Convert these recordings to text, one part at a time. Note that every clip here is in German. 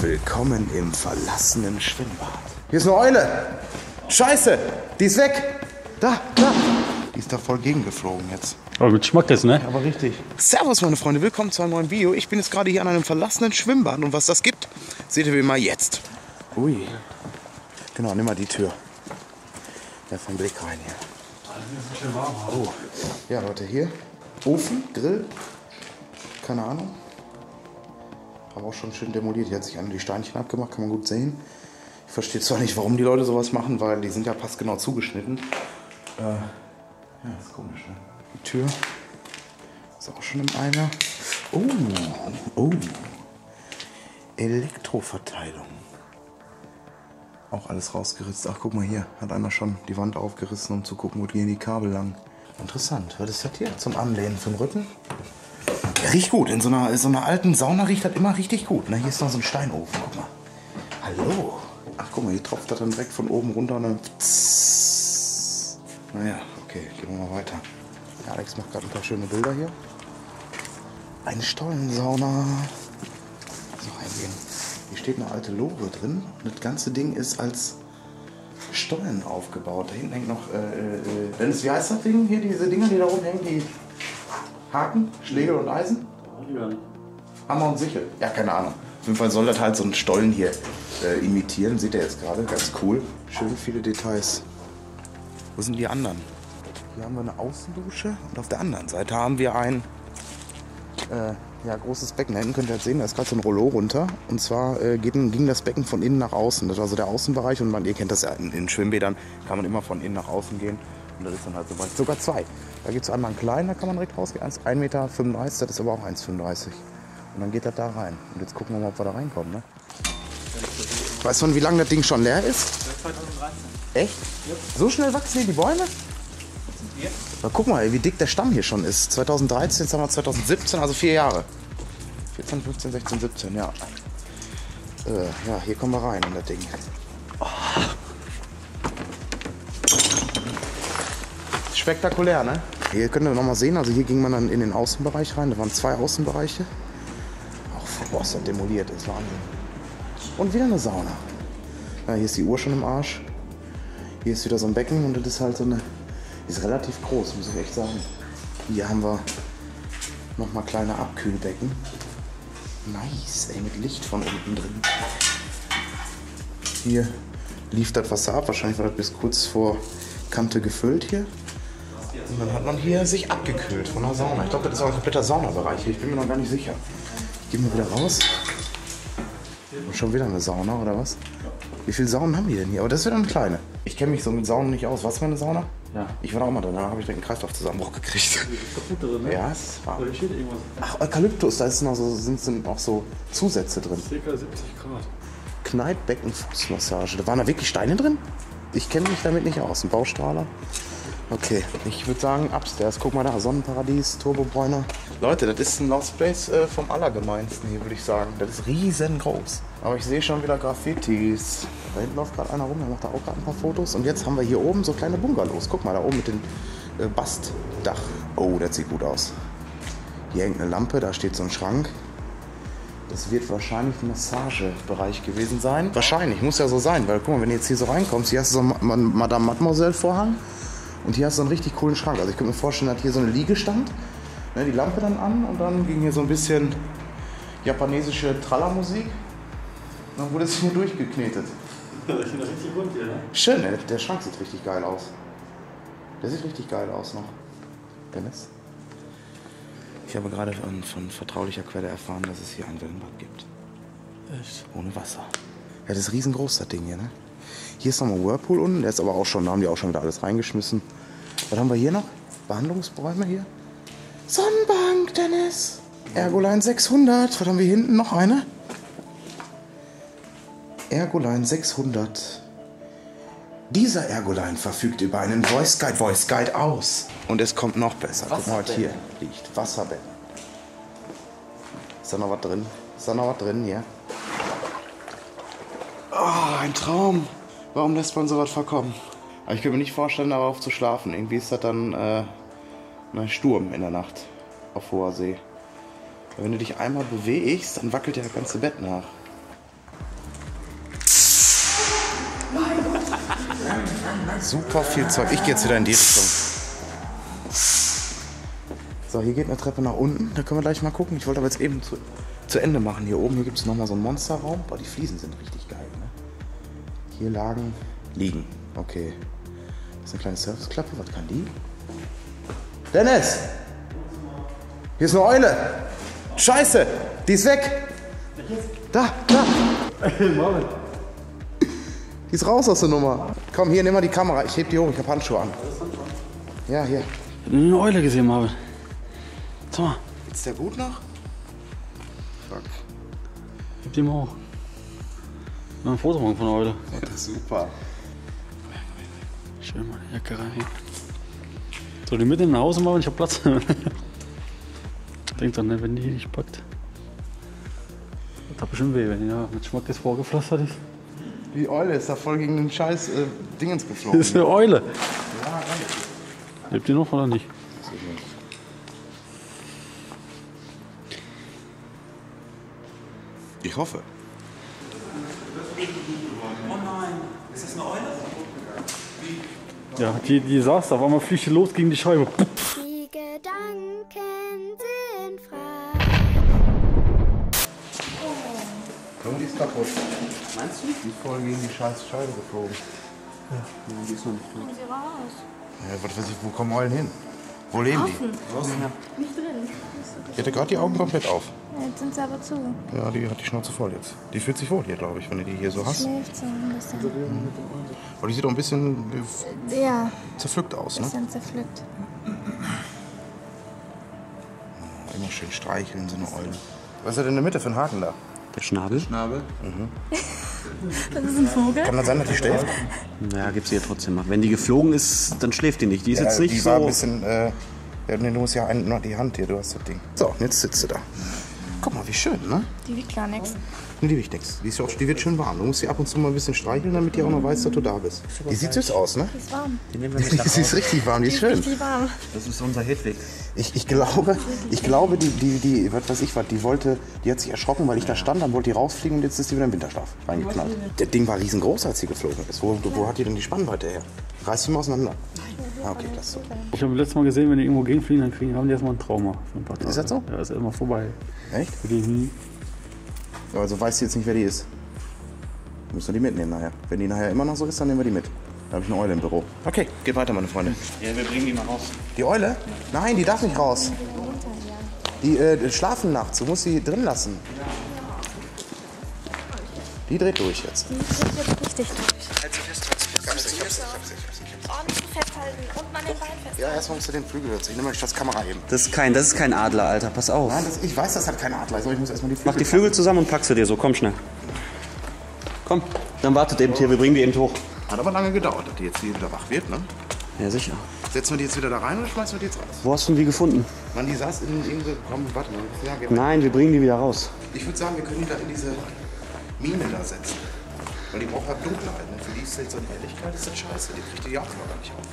Willkommen im verlassenen Schwimmbad. Hier ist eine Eule. Scheiße, die ist weg. Da, da. Die ist da voll gegengeflogen jetzt. Aber mit Schmack ist, ne? Aber richtig. Servus, meine Freunde. Willkommen zu einem neuen Video. Ich bin jetzt gerade hier an einem verlassenen Schwimmbad. Und was das gibt, seht ihr wie mal jetzt. Ui. Genau, nimm mal die Tür. Werf einen Blick rein hier. Oh. Ja, Leute, hier. Ofen, Grill. Keine Ahnung. Aber auch schon schön demoliert. Hier hat sich einer die Steinchen abgemacht, kann man gut sehen. Ich verstehe zwar nicht, warum die Leute sowas machen, weil die sind ja passgenau zugeschnitten. Äh, ja, ist komisch, ne? Die Tür ist auch schon im Eimer. Oh, oh. Elektroverteilung. Auch alles rausgeritzt. Ach, guck mal hier. Hat einer schon die Wand aufgerissen, um zu gucken, wo gehen die Kabel lang. Interessant. Was ist das hier? Zum Anlehnen den Rücken? Riecht gut. In so einer, in so einer alten Sauna riecht das immer richtig gut. Ne? Hier ist noch so ein Steinofen. Guck mal. Hallo. Ach, guck mal, hier tropft das dann direkt von oben runter und. Pssst. Naja, okay, gehen wir mal weiter. Ja, Alex macht gerade ein paar schöne Bilder hier. Eine Stollensauna. So reingehen. Hier steht eine alte Lore drin. Das ganze Ding ist als Stollen aufgebaut. Da hinten hängt noch. Äh, äh, Dennis, wie heißt das Ding hier? Diese Dinger, die da oben hängen? Die Haken, Schlägel und Eisen? Hammer und Sichel. Ja, keine Ahnung. Auf jeden Fall soll das halt so einen Stollen hier äh, imitieren. Seht ihr jetzt gerade. Ganz cool. Schön viele Details. Wo sind die anderen? Hier haben wir eine Außendusche und auf der anderen Seite haben wir ein äh, ja, großes Becken. Da hinten könnt ihr jetzt sehen, da ist gerade so ein Rollo runter. Und zwar äh, geht, ging das Becken von innen nach außen. Das war so der Außenbereich. Und man, ihr kennt das ja in, in Schwimmbädern, kann man immer von innen nach außen gehen. Und das ist dann halt so weit. Sogar zwei. Da gibt es einmal einen kleinen, da kann man direkt rausgehen. 1,35 Meter, das ist aber auch 1,35 Und dann geht das da rein. Und jetzt gucken wir mal, ob wir da reinkommen. Ne? Weißt du, wie lange das Ding schon leer ist? Seit 2013. Echt? So schnell wachsen hier die Bäume? Na, guck mal, wie dick der Stamm hier schon ist. 2013, jetzt haben wir 2017, also vier Jahre. 14, 15, 16, 17, ja. Äh, ja, hier kommen wir rein in das Ding. Spektakulär, ne? Hier könnt ihr noch mal sehen, also hier ging man dann in den Außenbereich rein. Da waren zwei Außenbereiche. Auch boah, ist das demoliert, ist Wahnsinn. Und wieder eine Sauna. Ja, hier ist die Uhr schon im Arsch. Hier ist wieder so ein Becken und das ist halt so eine. Ist relativ groß, muss ich echt sagen. Hier haben wir nochmal kleine Abkühlbecken. Nice, ey, mit Licht von unten drin. Hier lief das Wasser ab. Wahrscheinlich war das bis kurz vor Kante gefüllt hier. Und dann hat man hier sich abgekühlt von der Sauna. Ich glaube, das ist auch ein kompletter Saunabereich hier. Ich bin mir noch gar nicht sicher. Ich gehe mal wieder raus. Und schon wieder eine Sauna oder was? Wie viele Saunen haben die denn hier? Aber das ist wieder eine kleine. Ich kenne mich so mit Saunen nicht aus. Was für eine Sauna? Ja. Ich war da auch mal drin, da habe ich direkt einen Kreislaufzusammenbruch gekriegt. Kaputt drin, ne? Ja, es war. Da steht irgendwas. Ach, Eukalyptus, da ist noch so, sind, sind noch so Zusätze drin. Circa 70 Grad. Kneippbecken, Fußmassage. Da waren da wirklich Steine drin? Ich kenne mich damit nicht aus. Ein Baustrahler. Okay, ich würde sagen, upstairs. Guck mal da, Sonnenparadies, Turbobräuner. Leute, das ist ein Lost Place äh, vom Allergemeinsten hier, würde ich sagen. Das ist riesengroß. Aber ich sehe schon wieder Graffitis. Da hinten läuft gerade einer rum, der macht da auch gerade ein paar Fotos. Und jetzt haben wir hier oben so kleine Bungalows. Guck mal, da oben mit dem äh, Bastdach. Oh, das sieht gut aus. Hier hängt eine Lampe, da steht so ein Schrank. Das wird wahrscheinlich ein Massagebereich gewesen sein. Wahrscheinlich, muss ja so sein, weil guck mal, wenn du jetzt hier so reinkommst, hier hast du so einen Ma- Madame Mademoiselle Vorhang und hier hast du einen richtig coolen Schrank. Also ich könnte mir vorstellen, dass hier so eine Liege stand, ne, die Lampe dann an und dann ging hier so ein bisschen japanesische Trallermusik. Und dann wurde es hier durchgeknetet. Das ist richtig rund hier, ne? Schön, der, der Schrank sieht richtig geil aus. Der sieht richtig geil aus noch. Dennis? Ich habe gerade von, von vertraulicher Quelle erfahren, dass es hier ein Wellenbad gibt. Echt? Ohne Wasser. Ja, das ist riesengroß, das Ding hier, ne? Hier ist nochmal ein Whirlpool unten, der ist aber auch schon, da haben die auch schon wieder alles reingeschmissen. Was haben wir hier noch? Behandlungsbäume hier? Sonnenbank, Dennis! Ergoline 600. Was haben wir hinten? Noch eine? Ergoline 600. Dieser Ergoline verfügt über einen Voice Guide, Voice Guide aus. Und es kommt noch besser. Guck mal, was hier liegt. Wasserbecken. Ist da noch was drin? Ist da noch was drin hier? Oh, ein Traum warum lässt man sowas verkommen? Aber ich könnte mir nicht vorstellen, darauf zu schlafen. Irgendwie ist das dann äh, ein Sturm in der Nacht auf hoher See. Aber wenn du dich einmal bewegst, dann wackelt dir das ganze Bett nach. Super viel Zeug. Ich gehe jetzt wieder in die Richtung. So, hier geht eine Treppe nach unten. Da können wir gleich mal gucken. Ich wollte aber jetzt eben zu, zu Ende machen. Hier oben, gibt es nochmal so einen Monsterraum. Boah, die Fliesen sind richtig geil. Ne? Hier lagen, liegen. Okay. Das ist eine kleine Serviceklappe. Was kann die? Dennis! Hier ist eine Eule! Scheiße! Die ist weg! Da, da! Marvin. Die ist raus aus der Nummer. Komm, hier, nimm mal die Kamera. Ich heb die hoch. Ich hab Handschuhe an. Ja, hier. Ich hab eine Eule gesehen, Marvin. Sag mal, Geht's der gut noch? Fuck. gib die mal hoch. Mal ein Foto machen von Eule. Das ist super. Schön meine Jacke rein. Soll die mitnehmen nach Hause machen? Ich hab Platz. Denk dran, ne, wenn die nicht packt. Das hat bestimmt weh, wenn die mit Schmack jetzt vorgepflastert ist. Die Eule ist da voll gegen den scheiß äh, Dingens Das geflogen. ist eine Eule. Lebt die noch oder nicht? Ich hoffe. Ja, die, die saß da, war mal fliegt die los gegen die Scheibe. Die Gedanken sind frei. Junge, die ist kaputt. Meinst du? Die ist voll gegen die scheiß Scheibe geflogen. Kommen Sie raus. Ja, was weiß ich, wo kommen Eulen hin? Wo leben die? Nicht drin. Die hatte gerade die Augen komplett auf. Jetzt sind sie aber zu. Ja, die hat die Schnauze voll jetzt. Die fühlt sich wohl hier, glaube ich, wenn du die hier so hast. Schläft so ein bisschen. Aber die sieht auch ein bisschen Ja, zerpflückt aus, ne? bisschen zerpflückt. Immer schön streicheln, so eine Eule. Was ist denn in der Mitte für ein Haken da? Der Schnabel? Schnabel. Das ist ein Vogel. Kann das sein, dass die schläft? Ja, gibt's sie ja trotzdem noch. Wenn die geflogen ist, dann schläft die nicht. Die ist jetzt Ja, nicht die so. war ein bisschen. Äh, ja, nee, du musst ja ein, noch die Hand hier, du hast das Ding. So, jetzt sitzt sie da. Guck mal, wie schön, ne? Die wiegt gar nichts. Nee, die wiegt nix. Die, ist ja auch, die wird schön warm. Du musst sie ab und zu mal ein bisschen streicheln, damit die auch noch weiß, dass du da bist. Die sieht süß aus, ne? Die ist warm. Die nehmen wir mit Die ist richtig warm, die ist schön. Richtig warm. Das ist unser Hedwig. Ich, ich glaube, ich glaube, die, die, die, was weiß ich was, die wollte, die hat sich erschrocken, weil ich da stand, dann wollte die rausfliegen und jetzt ist die wieder im Winterschlaf reingeknallt. Das Ding war riesengroß, als sie geflogen ist. Wo, wo hat die denn die Spannweite her? Reiß die mal auseinander. Ah, okay, das so. Ich habe letztes Mal gesehen, wenn die irgendwo gegenfliegen, dann kriegen, haben die erstmal ein Trauma. Ein. Ist das so? Ja, ist immer vorbei. Echt? Für die, hm, Also weißt du jetzt nicht, wer die ist. Müssen wir die mitnehmen nachher. Wenn die nachher immer noch so ist, dann nehmen wir die mit. Da habe ich eine Eule im Büro. Okay, geht weiter, meine Freunde. Ja, wir bringen die mal raus. Die Eule? Nein, die darf nicht raus. Die äh, schlafen nachts. Du musst sie drin lassen. Die dreht durch jetzt. Die ist jetzt richtig durch. Ordentlich festhalten und an den Beinen festhalten. Ja, erstmal musst du den Flügel setzen. Ich nehme euch das Kamera eben. Das ist kein, das ist kein Adler, Alter. Pass auf. Nein, das, ich weiß, das hat kein Adler. Also ich muss erstmal die Flügel. Mach die Flügel zusammen und pack sie dir so. Komm schnell. Komm, dann wartet eben hier. Wir bringen die eben hoch. Hat aber lange gedauert, dass die jetzt hier wieder wach wird, ne? Ja, sicher. Setzen wir die jetzt wieder da rein oder schmeißen wir die jetzt raus? Wo hast du denn die gefunden? Mann, die saß in irgendeine. Komm, warte mal. Ja, mal. Nein, wir bringen die wieder raus. Ich würde sagen, wir können die da in diese Mine da setzen. Weil die braucht halt Dunkelheit. Ne? Für die ist jetzt so eine Helligkeit, ist das scheiße. Die kriegt die auch gar nicht auf.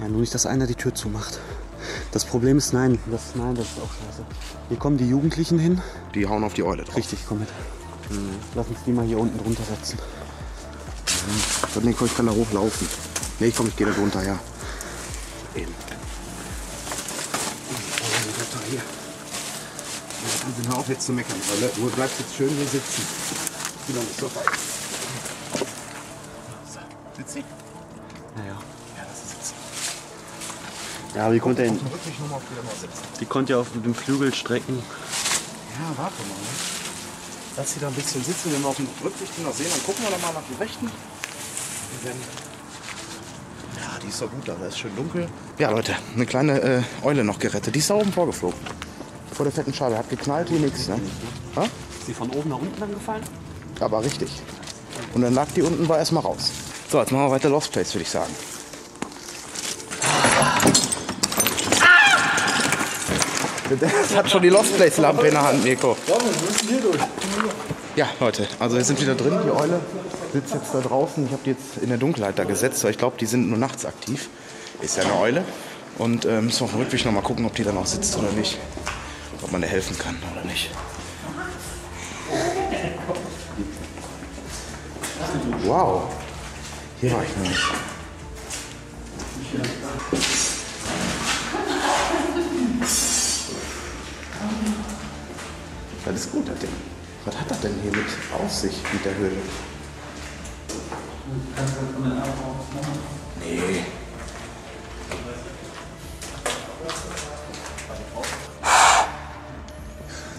Ja, nur nicht, dass einer die Tür zumacht. Das Problem ist, nein, das, nein, das ist auch scheiße. Hier kommen die Jugendlichen hin. Die hauen auf die Eule drauf. Richtig, komm mit. Lass uns die mal hier unten drunter setzen. Nee, komm, ich kann da hochlaufen. Nee, komm, ich gehe da drunter, ja. Eben. Also hör auf jetzt zu meckern, Olle. Du bleibst jetzt schön hier sitzen. Ich bin noch nicht so weit. Sitzt sie? Ja, ja. Ja, das ist sitzen. Ja, aber die konnte, auf die mal sitzen. die konnte ja auf dem Flügel strecken. Ja, warte mal. Ne? Lass sie da ein bisschen sitzen, wenn wir auf dem Rückweg die noch sehen, dann gucken wir dann mal nach dem rechten. Ja, die ist doch gut da, da ist schön dunkel. Ja, Leute, eine kleine äh, Eule noch gerettet. Die ist da oben vorgeflogen. Vor der fetten Scheibe. Hat geknallt wie nix, ne? Ha? Ist die von oben nach unten dann gefallen? Aber richtig. Und dann lag die unten, war erstmal raus. So, jetzt machen wir weiter Lost Place, würde ich sagen. Das hat schon die Lost Place Lampe in der Hand, Mirko. Ja, Leute, also wir sind wieder drin. Die Eule sitzt jetzt da draußen. Ich habe die jetzt in der Dunkelheit da gesetzt, weil ich glaube, die sind nur nachts aktiv. Ist ja eine Eule. Und äh, müssen wir auf dem Rückweg noch mal gucken, ob die dann auch sitzt oder nicht ob man dir helfen kann oder nicht. Wow, hier war ich noch nicht. Das ist gut, das Ding. Was hat das denn hier mit Aussicht mit der Höhle? Kannst du von der Nee.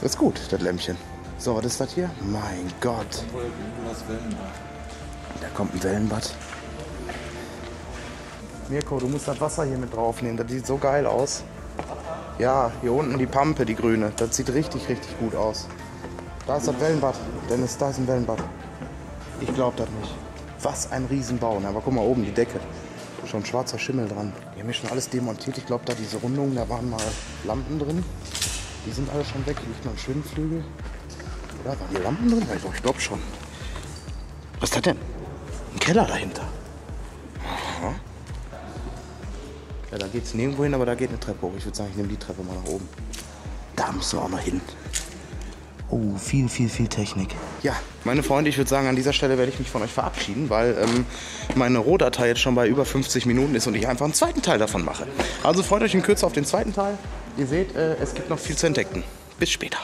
Das ist gut, das Lämpchen. So, was ist das hier? Mein Gott. Da kommt ein Wellenbad. Mirko, du musst das Wasser hier mit draufnehmen. Das sieht so geil aus. Ja, hier unten die Pampe, die grüne. Das sieht richtig, richtig gut aus. Da ist das Wellenbad. Dennis, da ist ein Wellenbad. Ich glaube das nicht. Was ein Riesenbau. ne? Aber guck mal oben, die Decke. Schon schwarzer Schimmel dran. Die haben hier schon alles demontiert. Ich glaube, da diese Rundungen, da waren mal Lampen drin. Die sind alle schon weg. Hier liegt noch ein Schwimmflügel. Oder waren hier Lampen drin? Ja, Ich glaube schon. Was ist das denn? Ein Keller dahinter. Aha. Ja, da geht es nirgendwo hin, aber da geht eine Treppe hoch. Ich würde sagen, ich nehme die Treppe mal nach oben. Da müssen wir auch noch hin. Oh, viel, viel, viel Technik. Ja, meine Freunde, ich würde sagen, an dieser Stelle werde ich mich von euch verabschieden, weil ähm, meine Rohdatei jetzt schon bei über 50 Minuten ist und ich einfach einen zweiten Teil davon mache. Also freut euch in Kürze auf den zweiten Teil. Ihr seht, äh, es gibt noch viel zu entdecken. Bis später.